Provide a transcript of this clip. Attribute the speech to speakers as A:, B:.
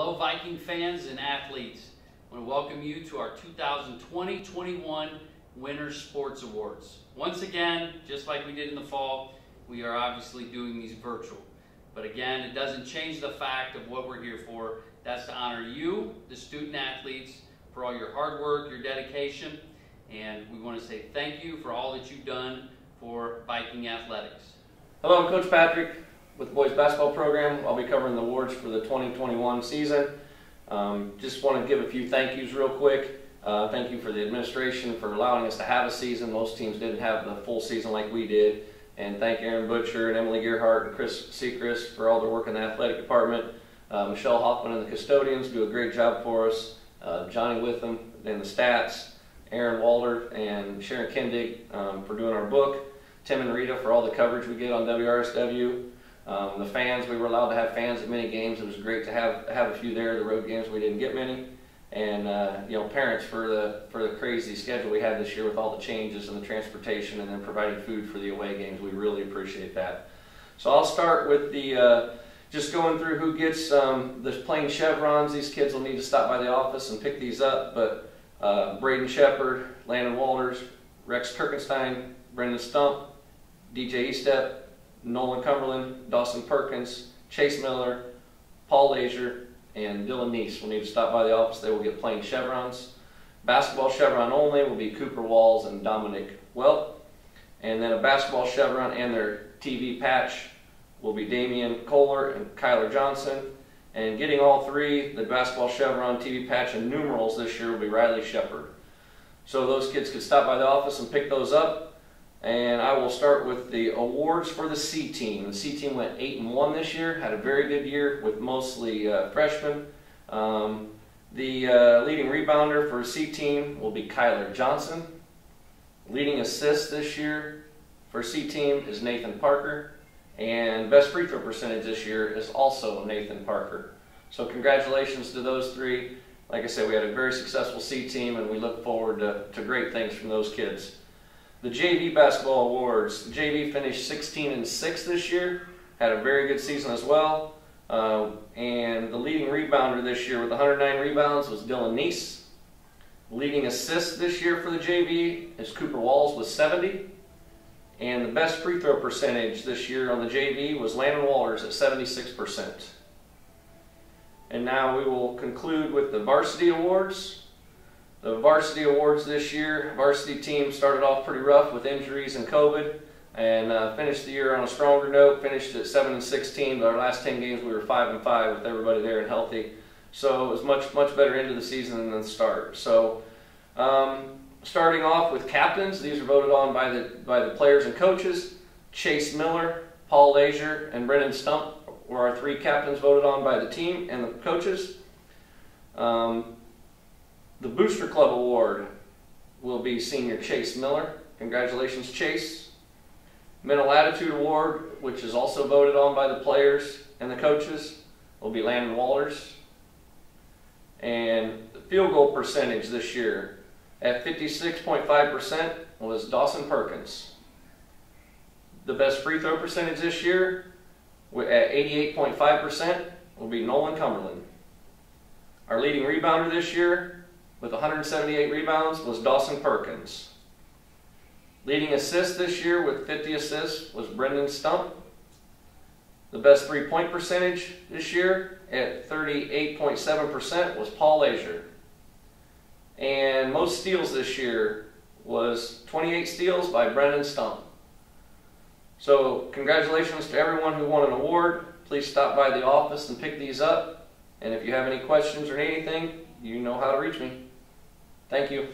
A: Hello, Viking fans and athletes. I want to welcome you to our 2020-21 Winter Sports Awards. Once again, just like we did in the fall, we are obviously doing these virtual. But again, it doesn't change the fact of what we're here for. That's to honor you, the student athletes, for all your hard work, your dedication, and we want to say thank you for all that you've done for Viking athletics.
B: Hello, Coach Patrick with the boys basketball program. I'll be covering the awards for the 2021 season. Um, just want to give a few thank yous real quick. Uh, thank you for the administration for allowing us to have a season. Most teams didn't have the full season like we did. And thank Aaron Butcher and Emily Gearhart and Chris Sechrist for all their work in the athletic department. Uh, Michelle Hoffman and the custodians do a great job for us. Uh, Johnny Witham and the stats. Aaron Walter and Sharon Kendig um, for doing our book. Tim and Rita for all the coverage we get on WRSW. Um, the fans, we were allowed to have fans at many games. It was great to have have a few there. The road games, we didn't get many. And uh, you know, parents for the for the crazy schedule we had this year with all the changes and the transportation, and then providing food for the away games. We really appreciate that. So I'll start with the uh, just going through who gets um, the plain chevrons. These kids will need to stop by the office and pick these up. But uh, Braden Shepard, Landon Walters, Rex Kirkenstein, Brendan Stump, DJ Estep, Nolan Cumberland, Dawson Perkins, Chase Miller, Paul Lazier, and Dylan Neese will need to stop by the office. They will get plain chevrons. Basketball chevron only will be Cooper Walls and Dominic Welp. And then a basketball chevron and their TV patch will be Damian Kohler and Kyler Johnson. And getting all three, the basketball chevron, TV patch, and numerals this year will be Riley Shepard. So those kids could stop by the office and pick those up. And I will start with the awards for the C team. The C team went 8 and 1 this year, had a very good year with mostly uh, freshmen. Um, the uh, leading rebounder for C team will be Kyler Johnson. Leading assist this year for C team is Nathan Parker. And best free throw percentage this year is also Nathan Parker. So congratulations to those three. Like I said, we had a very successful C team and we look forward to, to great things from those kids. The JV basketball awards. The JV finished 16 and 6 this year. Had a very good season as well. Uh, and the leading rebounder this year with 109 rebounds was Dylan Neese. Leading assist this year for the JV is Cooper Walls with 70. And the best free throw percentage this year on the JV was Landon Walters at 76%. And now we will conclude with the varsity awards. The varsity awards this year, varsity team started off pretty rough with injuries and COVID and uh, finished the year on a stronger note, finished at 7 and 16, but our last 10 games we were 5 and 5 with everybody there and healthy. So it was much, much better into the season than the start. So um, starting off with captains, these are voted on by the, by the players and coaches. Chase Miller, Paul Lazier, and Brendan Stump were our three captains voted on by the team and the coaches. Um, the Booster Club Award will be Senior Chase Miller. Congratulations, Chase. Mental Attitude Award, which is also voted on by the players and the coaches, will be Landon Walters. And the field goal percentage this year at 56.5% was Dawson Perkins. The best free throw percentage this year at 88.5% will be Nolan Cumberland. Our leading rebounder this year with 178 rebounds was Dawson Perkins. Leading assist this year with 50 assists was Brendan Stump. The best three-point percentage this year at 38.7% was Paul Lazier. And most steals this year was 28 steals by Brendan Stump. So congratulations to everyone who won an award. Please stop by the office and pick these up. And if you have any questions or anything, you know how to reach me. Thank you.